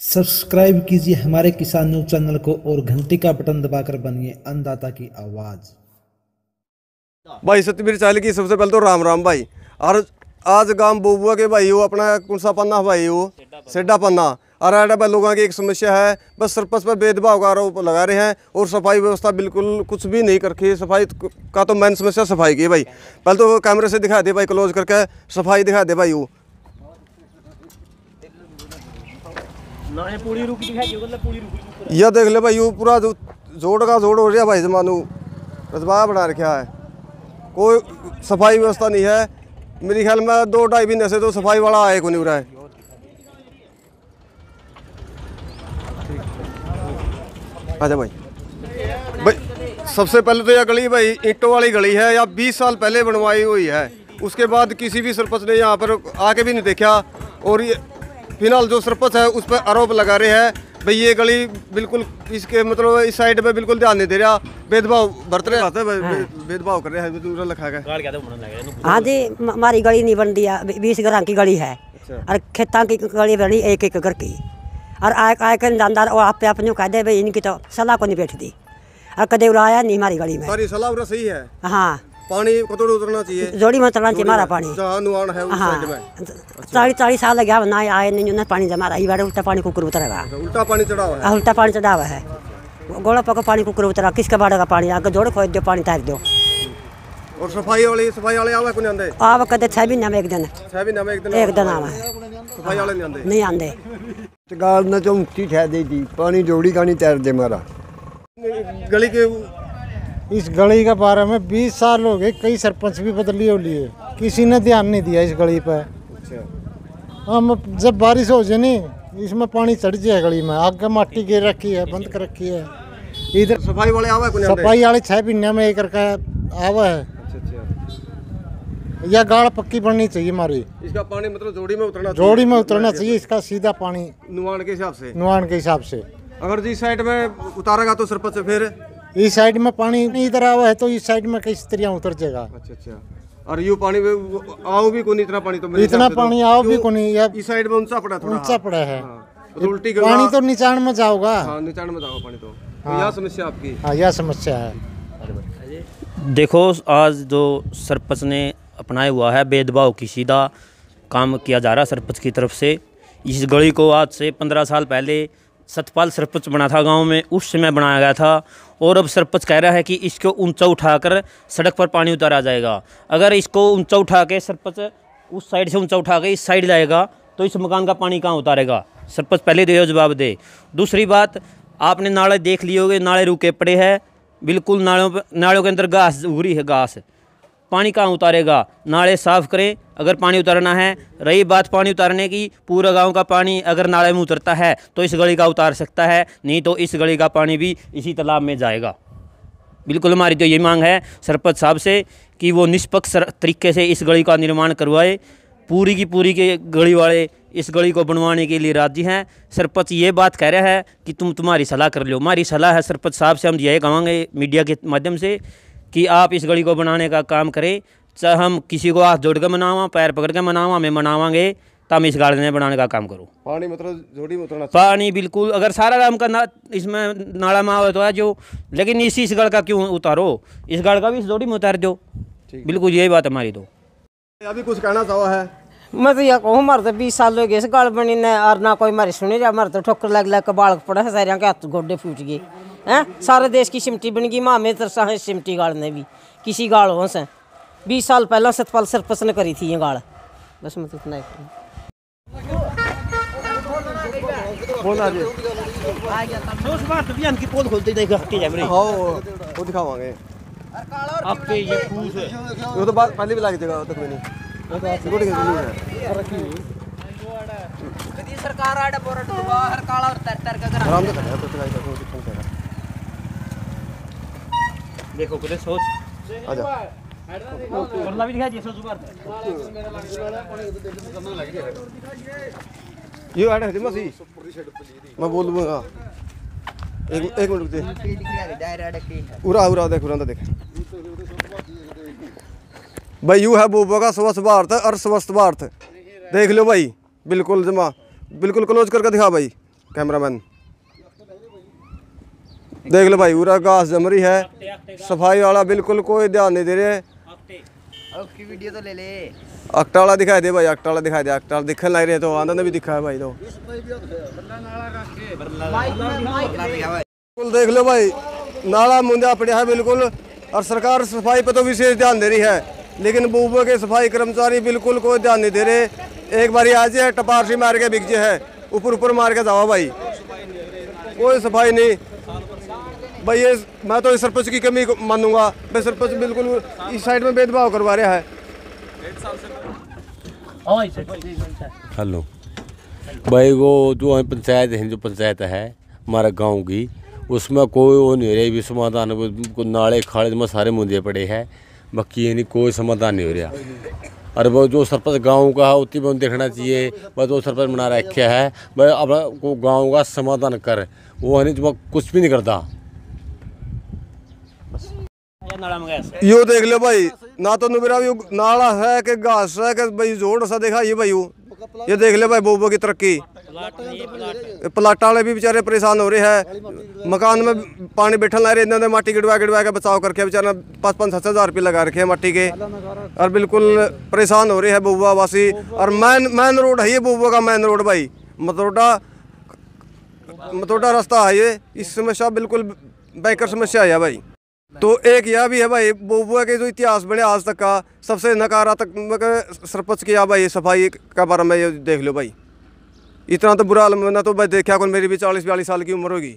Subscribe कीजिए हमारे किसान न्यूज़ चैनल को और घंटी का बटन दबाकर बनिए अन्नदाता की आवाज़। भाई सतबीर चाल की सबसे पहले तो राम राम भाई। और आज गाँव बोबुआ के भाई वो अपना कौन सा पन्ना भाई वो सेड्डा पन्ना। और आड़ा भाई लोगों की एक समस्या है, बस सरपंच पर भेदभाव का आरोप लगा रहे हैं और सफ़ाई व्यवस्था बिल्कुल कुछ भी नहीं कर रखी है सफ़ाई का तो मेन समस्या सफ़ाई की है भाई। पहले तो कैमरे से दिखा दे भाई, क्लोज करके सफ़ाई दिखा दे भाई वो। यह देख ले भाई पूरा जो जोड़ का जोड़ हो रहा भाई जमानू रजबा बना रखा है। कोई सफ़ाई व्यवस्था नहीं है। मेरे ख्याल में दो ढाई महीने से तो सफ़ाई वाला आए को नहीं रहा है आजा भाई। भाई, सबसे पहले तो यह गली भाई, ईंटों वाली गली है या 20 साल पहले बनवाई हुई है। उसके बाद किसी भी सरपंच ने यहाँ पर आके भी नहीं देखा। और ये फ़िलहाल जो सरपंच है उस पर आरोप लगा रहे हैं। भाई ये गली बिल्कुल इसके मतलब इस साइड पे बिल्कुल ध्यान नहीं दे रहा। भेदभाव बरत रहे आते भेदभाव कर रहे हैं लिखा है हाँ जी हमारी गली नहीं बन है बीस घर की गली है। और खेतों की गली बनी एक एक घर की। और आए आए कर जानदार और आप पे अपने कह दे भाई इनकी तो सलाह को नहीं बैठती। और कदे उड़ाया नहीं हमारी गली में। सारी सलाह सही है। हाँ। पानी कतोड़ उतरना चाहिए। जोड़ी में चलना चाहिए हमारा पानी। जहाँ नुआन है उस हाँ। साइड में। चालीस चालीस साल लगे ना आए नहीं ना पानी जमा रहा। बार उल्टा पानी कुकर उतरेगा अच्छा, उल्टा पानी चढ़ा हुआ है उल्टा पानी चढ़ा हुआ है। गोड़ा पको पानी कुकर उतरा किसके बाड़ेगा पानी? आगे जोड़ खोद दो पानी तार दो और सफ़ाई वाले सफ़ाई वाले आवे कोनी आंदे? आप कदे छह महीने में एक दिन। छह महीने में एक दिन एक दिन आवा। सफ़ाई वाले नहीं आंदे। नहीं आंदे। गाल न तो मुक्ति ठह दी पानी जोड़ी का नहीं तैर दे मारा। गली के इस गली के बारे में 20 साल हो गए कई सरपंच भी बदली हो लिए। किसी ने ध्यान नहीं दिया इस गली पर। अच्छा। हम जब बारिश हो जाए नहीं इसमें पानी चढ़ जाए गली में। आगे माटी गिर रखी है बंद कर रखी है। इधर सफ़ाई वाले आवे आंदे सफ़ाई वाले छह महीने में एक करके आवा है। अच्छा अच्छा। यह गाड़ पक्की बननी चाहिए हमारी। इसका पानी मतलब जोड़ी में उतरना जोड़ी में उतरना चाहिए इसका सीधा पानी। नुआन के हिसाब से? नुआन के हिसाब से। अगर जी साइड में उतारेगा तो सरपंच फिर इस साइड में पानी इधर आवा है तो इस साइड में किस तरह उतर जाएगा अच्छा अच्छा। और यू पानी में आओ भी कोनी इतना पानी तो मेरे इतना तो- पानी आओ भी क्यों? को नहीं या इस साइड में ऊँचा पड़ा थोड़ा। ऊँचा पड़ा है। हाँ। तो उल्टी पानी तो निचान में जाओगा। हाँ निचान में जाओ पानी तो। तो यह समस्या आपकी? हाँ यह समस्या है। देखो आज जो सरपंच ने अपनाया हुआ है भेदभाव की सीधा काम किया जा रहा है सरपंच की तरफ़ से। इस गली को आज से पंद्रह साल पहले सतपाल सरपंच बना था गाँव में, उस समय बनाया गया था। और अब सरपंच कह रहा है कि इसको ऊँचा उठाकर सड़क पर पानी उतारा जाएगा। अगर इसको ऊँचा उठा के सरपंच उस साइड से ऊँचा उठा के इस साइड लाएगा तो इस मकान का पानी कहाँ उतारेगा? सरपंच पहले दे जवाब दे। दूसरी बात, आपने नाले देख लिए होंगे, नाले रुके पड़े हैं। बिल्कुल नालों पर, नालों के अंदर घास उगरी है, घास। पानी कहाँ उतारेगा? नाले साफ़ करें। अगर पानी उतारना है, रही बात पानी उतारने की, पूरा गाँव का पानी अगर नाले में उतरता है तो इस गली का उतार सकता है, नहीं तो इस गली का पानी भी इसी तालाब में जाएगा। बिल्कुल हमारी तो ये मांग है सरपंच साहब से कि वो निष्पक्ष तरीके से इस गली का निर्माण करवाए। पूरी की पूरी के गली वाले इस गली को बनवाने के लिए राज़ी हैं। सरपंच ये बात कह रहा है कि तुम तुम्हारी सलाह कर लो। हमारी सलाह है सरपंच साहब से हम यही कहेंगे मीडिया के माध्यम से कि आप इस गली को बनाने का काम करें। चाहे हम किसी को हाथ जोड़ के मनावा पैर पकड़ के मनावा हमें मनावांगे तो हम इस गार्डन में बनाने का काम करो। पानी मतलब जोड़ी में उतरना पानी बिल्कुल अगर सारा काम करना इसमें नाला में आवे तो है जो लेकिन इसी इस गढ़ का क्यों उतारो? इस गढ़ का भी इस जोड़ी में उतार दो। बिल्कुल यही बात हमारी तो अभी कुछ कहना चाहो है? मैं तो यह कहूँ हमारे तो बीस साल हो गए इस गाल बनी ने और ना कोई हमारी सुनी जा हमारे तो ठोकर लग लग के बाल पड़ा है सारे के हाथ गोडे फूट गए। हैं? सारे देश की सिमटी बन गई माँ में तरसा है सिमटी गाल ने भी। किसी गाल हो से। बीस साल पहला सतपाल सरपंच ने करी थी ये गाल। बस मैं तो इतना ही आ जी हाँ वो दिखावांगे। आपके ये फूस है वो तो बात पहले भी लग जाएगा वो तो कोई नहीं। वो तो सिक्योरिटी की ज़रूरत है आराम से करें तो दिखाई दो दिखाई दे देखो कुछ सोच। आ जा भी दिखा दिया सोच ये ऐड है दिमा सी मैं बोल दूँगा एक एक मिनट रुक दे उरा उरा देख उरा देख। भाई यू है बोबो का स्वच्छ भारत और स्वस्थ भारत। देख लो भाई बिल्कुल जमा बिल्कुल क्लोज करके दिखा भाई कैमरामैन देख लो भाई पूरा घास जम रही है। सफ़ाई वाला बिल्कुल कोई ध्यान नहीं दे रहे। उसकी वीडियो तो ले ले। अक्टा वाला दिखाई दे भाई अक्टा वाला दिखाई दे अक्टा वाला दिखने लग रहे तो आनंद ने भी दिखा है भाई। तो बिल्कुल देख लो भाई नाला मुंदा पड़ा है बिल्कुल और सरकार सफ़ाई पे तो विशेष ध्यान दे रही है। लेकिन बूबो के सफ़ाई कर्मचारी बिल्कुल कोई ध्यान नहीं दे रहे। एक बार आज है टपार से मार के बिक जे है। ऊपर ऊपर मार के जाओ भाई। कोई सफ़ाई नहीं। भाई ये, मैं तो सरपंच की कमी मानूँगा। भाई सरपंच बिल्कुल इस साइड में भेदभाव करवा रहा है। हेलो। भाई वो जो पंचायत है जो पंचायत है, हमारा गाँव की, उसमें कोई वो नहीं हो रहा समाधान को नाले खाड़े में सारे मुंदे पड़े हैं। बाकी ये नहीं, कोई समाधान नहीं हो रहा। और वो जो सरपंच गाँव का है उतनी में देखना चाहिए, बस वो सरपंच बना रखा है। भाई को गाँव का समाधान कर, वो है नहीं कुछ भी नहीं करता। यो देख लो भाई ना तो नुबरा नाला है कि घास है कि भाई जोड़ सा देखा ये भाई वो ये देख ले भाई बोबो की तरक्की प्लाट वाले भी बेचारे परेशान हो रहे हैं मकान में पानी बैठा ला रहे इन्होंने माटी गिड़वा गिड़वा के बचाव करके बेचारा पाँच पाँच छः हज़ार रुपये लगा रखे हैं माटी के और बिल्कुल परेशान हो रहे हैं बुबा वासी और मैन मैन रोड है ये बुबो का मैन रोड भाई मतोटा मतोटा रास्ता है ये इस समस्या बिल्कुल भयंकर समस्या है भाई तो एक यह भी है भाई बोबुआ के जो इतिहास बने आज तक का सबसे नकारात्मक सरपंच किया भाई सफ़ाई का बारे में ये देख लो भाई। इतना तो बुरा आलम ना तो भाई देखा कौन मेरी भी चालीस बयालीस साल की उम्र होगी।